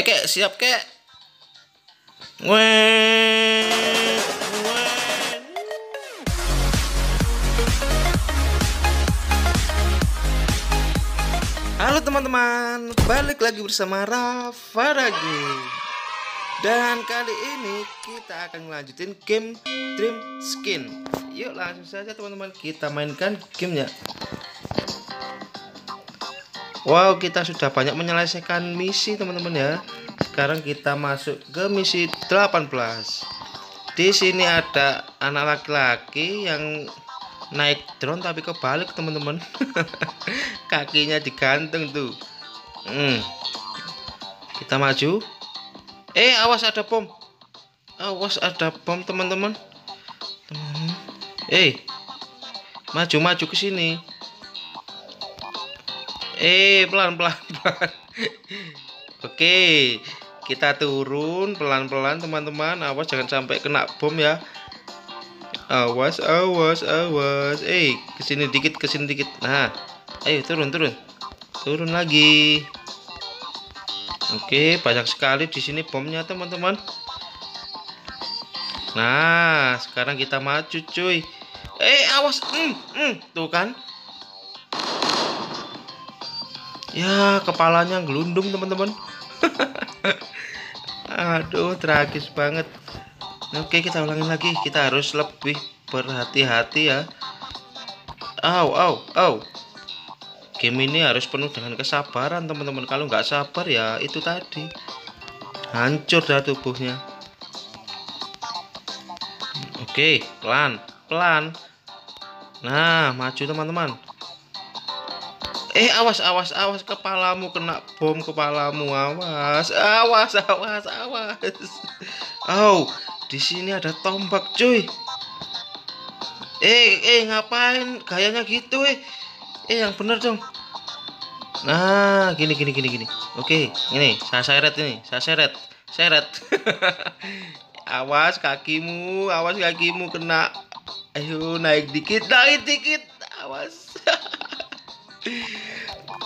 Eh kek siap kek. Halo teman-teman, balik lagi bersama Rafa lagi. Dan kali ini kita akan melanjutin game Dream Skin. Yuk langsung saja teman-teman kita mainkan gamenya. Wow, kita sudah banyak menyelesaikan misi teman-teman ya. Sekarang kita masuk ke misi 18. Di sini ada anak laki-laki yang naik drone tapi kebalik teman-teman. Kakinya digantung tuh. Hmm. Kita maju. Eh, awas ada bom. Awas ada bom teman-teman. Teman. Eh. Maju-maju ke sini. Eh, pelan-pelan pelan. Oke, kita turun pelan-pelan teman-teman. Awas jangan sampai kena bom ya. Awas, awas, awas. Eh, ke sini dikit, ke sini dikit. Nah, ayo turun, turun, turun lagi. Oke, banyak sekali di sini bomnya teman-teman. Nah, sekarang kita maju, cuy. Eh, awas, mm, mm. tuh kan. Ya, kepalanya gelundung teman-teman. Aduh, tragis banget. Oke, kita ulangin lagi. Kita harus lebih berhati-hati ya. Au, au, au. Game ini harus penuh dengan kesabaran, teman-teman. Kalau nggak sabar ya itu tadi. Hancur dah tubuhnya. Oke, pelan, pelan. Nah, maju teman-teman. Eh, awas, awas, awas, kepalamu kena bom kepalamu, awas, awas, awas, awas. Oh, di sini ada tombak, cuy. Eh, eh, ngapain? Gayanya gitu, eh. Eh, yang bener dong. Nah, gini, gini, gini, gini. Oke, ini saya seret ini, saya seret, seret. awas kakimu, awas kakimu kena. Ayo naik dikit, naik dikit, awas.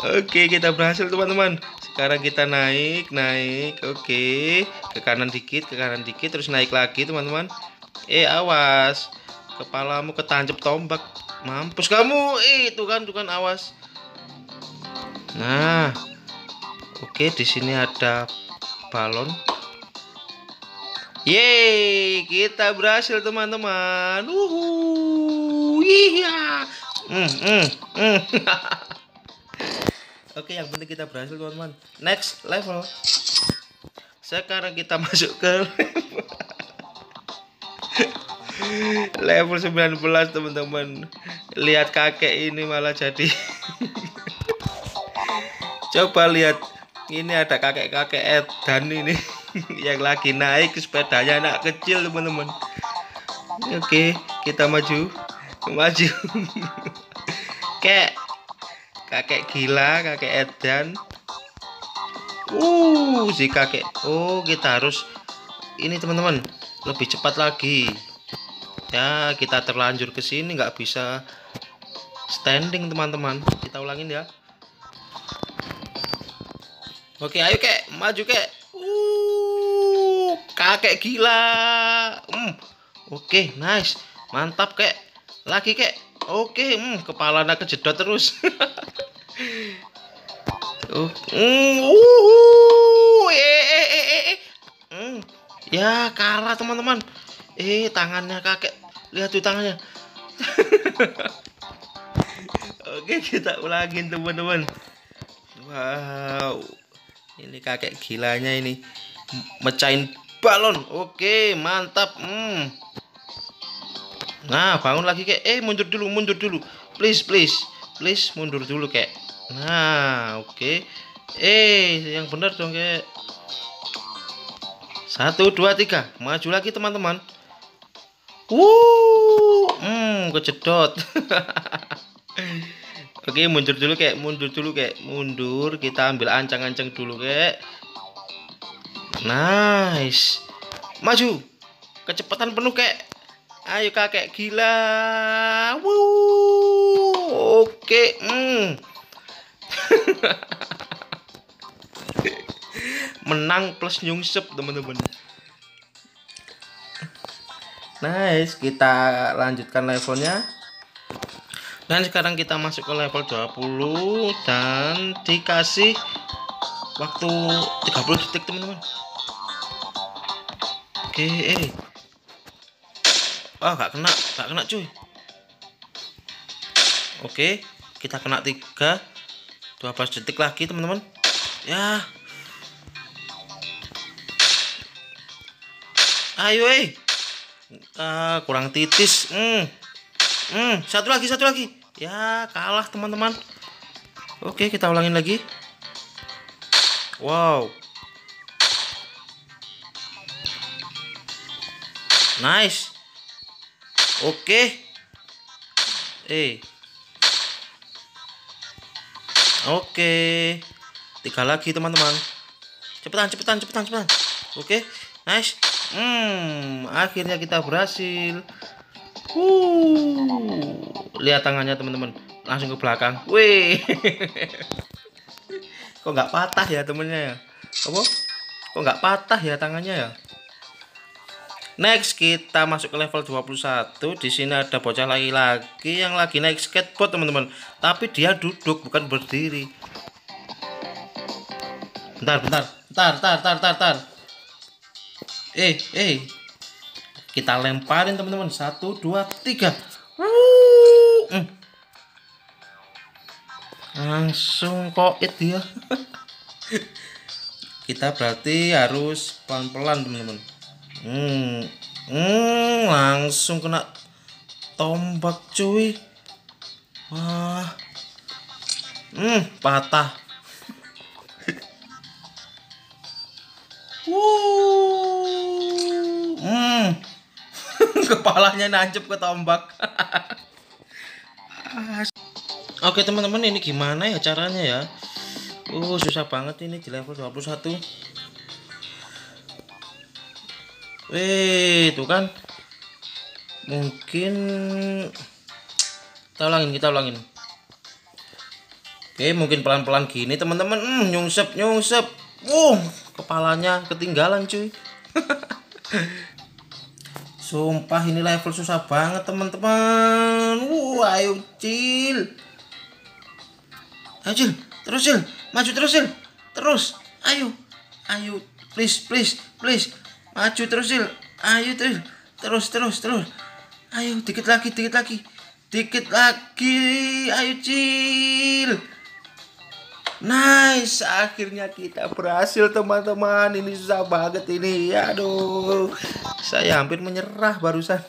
Oke, kita berhasil teman-teman. Sekarang kita naik, naik. Oke, ke kanan dikit, ke kanan dikit, terus naik lagi teman-teman. Eh, awas. Kepalamu ketancap tombak. Mampus kamu. Eh, itu kan, itu kan awas. Nah. Oke, di sini ada balon. Yeay, kita berhasil teman-teman. Uhu. Iya. Hmm, hmm, hmm. Oke, yang penting kita berhasil, teman-teman. Next level. Sekarang kita masuk ke level 19, teman-teman. Lihat kakek ini malah jadi Coba lihat. Ini ada kakek-kakek edan ini yang lagi naik sepedanya anak kecil, teman-teman. Oke, kita maju. Maju. Kek kakek gila kakek edan. Uh si kakek. Oh kita harus ini teman-teman lebih cepat lagi. Ya kita terlanjur ke sini nggak bisa standing teman-teman. Kita ulangin ya. Oke ayo kek. Maju kek. Uh kakek gila. Hmm. Oke nice. Mantap kek lagi kek Oke, hmm, kepalanya kejedot terus. uh, ya kalah teman-teman. Eh, tangannya kakek. Lihat tuh tangannya. Oke, kita ulangin teman-teman. Wow. Ini kakek gilanya ini. Mecahin balon. Oke, mantap. Hmm. Nah, bangun lagi kayak eh mundur dulu, mundur dulu. Please, please. Please mundur dulu kayak. Nah, oke. Okay. Eh, yang benar dong kayak. Satu, dua, tiga. Maju lagi teman-teman. Wuh, hmm, kejedot. Oke, mundur dulu kayak, mundur dulu kayak, mundur. Kita ambil ancang-ancang dulu kayak. Nice. Maju. Kecepatan penuh kayak. Ayo kakek gila. Wuh. Oke. Hmm. menang plus nyungsep teman-teman nice kita lanjutkan levelnya dan sekarang kita masuk ke level 20 dan dikasih waktu 30 detik teman-teman oke eh oh gak kena gak kena cuy. Oke kita kena 3 12 detik lagi teman-teman. Ya. Ayo eh. Ah, kurang titis. Hmm. Hmm, satu lagi satu lagi. Ya kalah teman-teman. Oke kita ulangin lagi. Wow. Nice oke. Eh. Oke. Tiga lagi teman-teman. Cepetan cepetan cepetan cepetan. Oke. Nice. Hmm akhirnya kita berhasil. Uh lihat tangannya teman-teman. Langsung ke belakang. Wih. Kok nggak patah ya temennya ya? Kok nggak patah ya tangannya ya Next kita masuk ke level 21. Di sini ada bocah laki-laki yang lagi naik skateboard, teman-teman. Tapi dia duduk bukan berdiri. Bentar, bentar. Bentar, bentar, bentar, bentar, bentar. Eh, eh. Kita lemparin, teman-teman. Satu, dua, tiga. Hmm. Langsung koit dia. Kita berarti harus pelan-pelan, teman-teman hmm, hmm langsung kena tombak cuy. Wah. Hmm patah. Wuh, hmm. Kepalanya nancep ke tombak. Oke teman-teman ini gimana ya caranya ya? Uh susah banget ini di level 21 Wih, itu kan mungkin kita ulangin, kita ulangin. Oke, mungkin pelan-pelan gini teman-teman. Hmm, nyungsep, nyungsep. Wow, kepalanya ketinggalan cuy. Sumpah ini level susah banget teman-teman. Wah, ayo cil. Ayo cil, terus cil, maju terus cil, terus. Ayo, ayo, please, please, please maju terus Sil ayo terus terus terus terus ayo dikit lagi dikit lagi dikit lagi ayo Cil Nice, akhirnya kita berhasil teman-teman. Ini susah banget ini. Aduh, saya hampir menyerah barusan.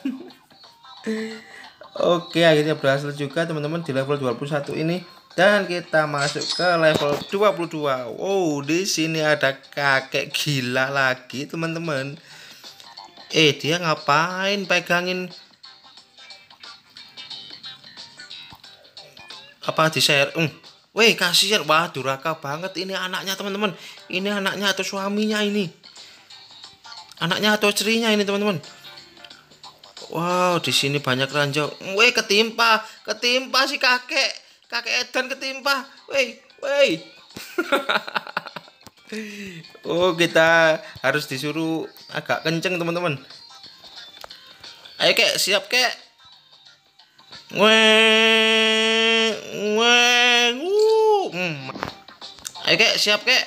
Oke, akhirnya berhasil juga teman-teman di level 21 ini. Dan kita masuk ke level 22. Wow, di sini ada kakek gila lagi, teman-teman. Eh, dia ngapain pegangin apa di share? Um, Weh, kasihan. Wah, duraka banget ini anaknya, teman-teman. Ini anaknya atau suaminya ini. Anaknya atau istrinya ini, teman-teman. Wow, di sini banyak ranjau. Weh, ketimpa, ketimpa si kakek kakek Edan ketimpa woi woi oh kita harus disuruh agak kenceng teman-teman. Ayo kek siap kek. Weh weh hmm. ayo kek siap kek.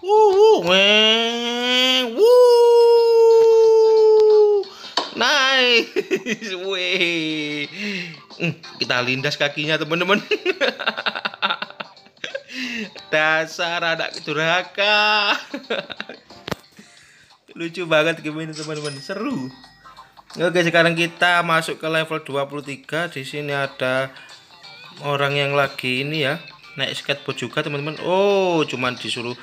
Wuh weh wuh. Nice. Weh Hmm, kita lindas kakinya teman-teman. Dasar anak durhaka. Lucu banget gimana teman-teman. Seru. Oke sekarang kita masuk ke level 23 di sini ada orang yang lagi ini ya naik skateboard juga teman-teman. Oh cuman disuruh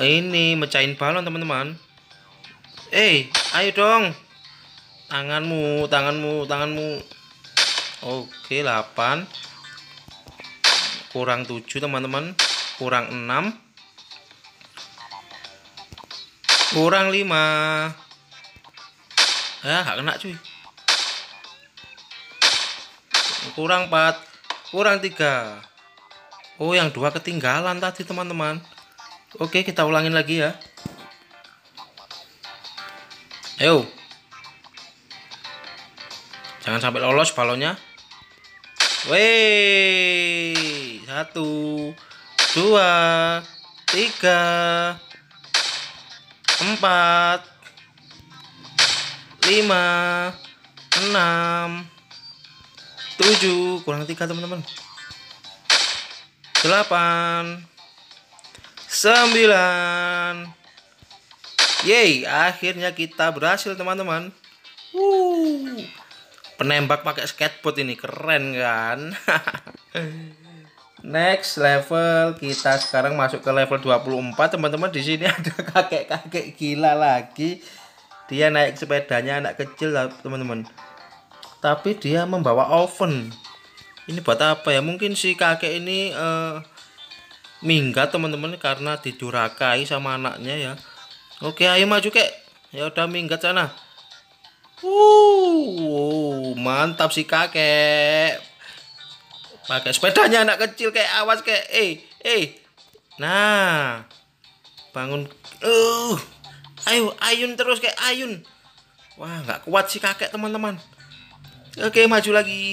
ini mecahin balon teman-teman. Eh ayo dong. Tanganmu tanganmu tanganmu Oke 8 kurang 7 teman-teman. Kurang 6 kurang 5 ya gak kena cuy. Kurang 4 kurang 3 Oh yang dua ketinggalan tadi teman-teman. Oke, kita ulangin lagi ya. Ayo. Jangan sampai lolos balonnya. Wih, satu, dua, tiga, empat, lima, enam, tujuh, kurang tiga teman-teman, delapan, sembilan, yey, akhirnya kita berhasil teman-teman. Penembak pakai skateboard ini keren kan? Next level kita sekarang masuk ke level 24 teman-teman di sini ada kakek-kakek gila lagi. Dia naik sepedanya anak kecil teman-teman. Tapi dia membawa oven. Ini buat apa ya? Mungkin si kakek ini uh, minggat teman-teman karena didurakai sama anaknya ya. Oke, ayo maju kek. Ya udah minggat sana. Uh, mantap si kakek. Pakai sepedanya anak kecil kayak awas kayak eh eh. Nah. Bangun. Uh. Ayo ayun terus kayak ayun. Wah, nggak kuat si kakek, teman-teman. Oke, maju lagi.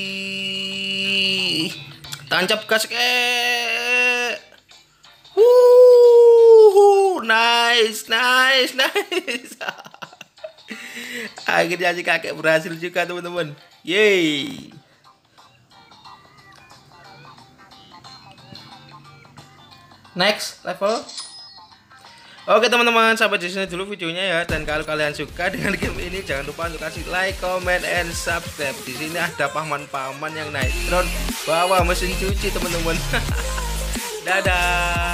Tancap gas kayak. Uh, nice, nice, nice. Akhirnya si kakek berhasil juga teman-teman. Yeay. Next level. Oke teman-teman, sampai di sini dulu videonya ya. Dan kalau kalian suka dengan game ini, jangan lupa untuk kasih like, comment, and subscribe. Di sini ada paman-paman yang naik drone bawa mesin cuci teman-teman. Dadah.